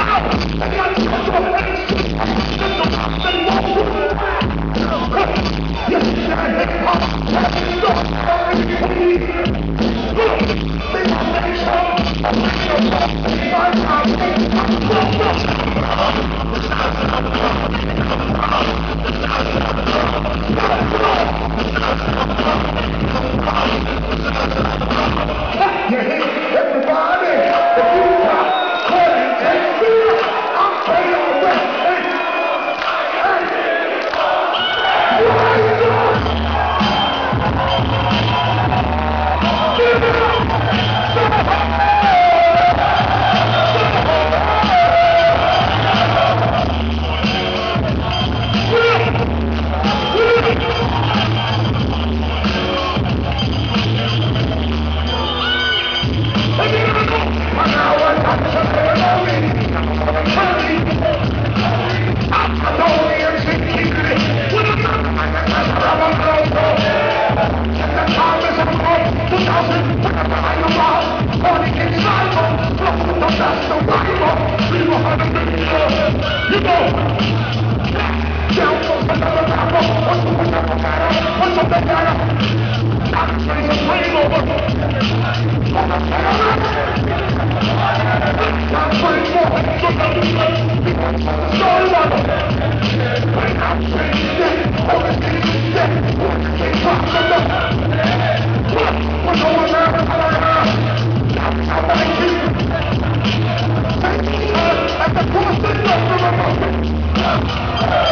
Now, now, now, now, Oh, my God. Fuck! Thank you.